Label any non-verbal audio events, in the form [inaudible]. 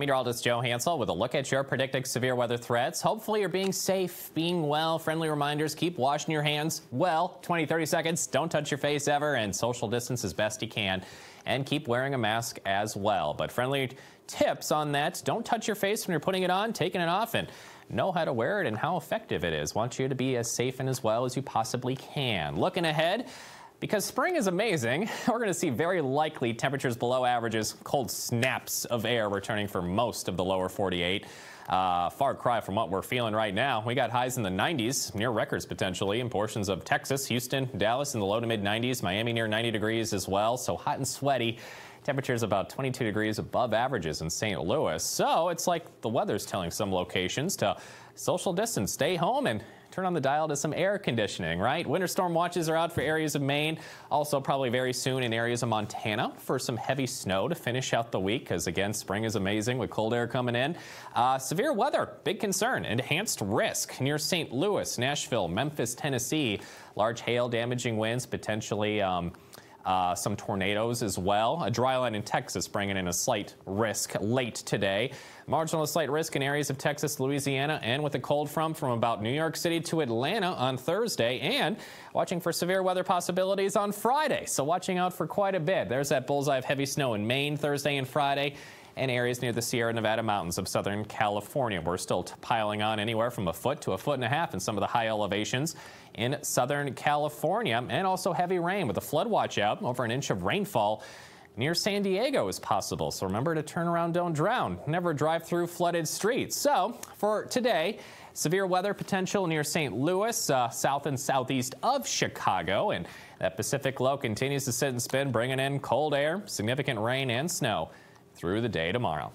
Meteorologist Joe Hansel with a look at your predicted severe weather threats. Hopefully you're being safe, being well. Friendly reminders, keep washing your hands well, 20, 30 seconds. Don't touch your face ever and social distance as best you can. And keep wearing a mask as well. But friendly tips on that. Don't touch your face when you're putting it on, taking it off, and know how to wear it and how effective it is. Want you to be as safe and as well as you possibly can. Looking ahead, because spring is amazing, [laughs] we're going to see very likely temperatures below averages, cold snaps of air returning for most of the lower 48. Uh, far cry from what we're feeling right now. We got highs in the 90s, near records potentially, in portions of Texas, Houston, Dallas in the low to mid 90s, Miami near 90 degrees as well, so hot and sweaty. Temperatures about 22 degrees above averages in St. Louis. So it's like the weather's telling some locations to social distance, stay home, and turn on the dial to some air conditioning, right? Winter storm watches are out for areas of Maine. Also, probably very soon in areas of Montana for some heavy snow to finish out the week because, again, spring is amazing with cold air coming in. Uh, severe weather, big concern. Enhanced risk near St. Louis, Nashville, Memphis, Tennessee. Large hail damaging winds, potentially. Um, uh, some tornadoes as well. A dry line in Texas bringing in a slight risk late today. Marginal slight risk in areas of Texas, Louisiana, and with a cold front from about New York City to Atlanta on Thursday. And watching for severe weather possibilities on Friday. So watching out for quite a bit. There's that bullseye of heavy snow in Maine Thursday and Friday and areas near the Sierra Nevada mountains of Southern California. We're still piling on anywhere from a foot to a foot and a half in some of the high elevations in Southern California, and also heavy rain with a flood watch out over an inch of rainfall near San Diego is possible. So remember to turn around, don't drown. Never drive through flooded streets. So for today, severe weather potential near St. Louis, uh, south and southeast of Chicago. And that Pacific low continues to sit and spin, bringing in cold air, significant rain and snow through the day tomorrow.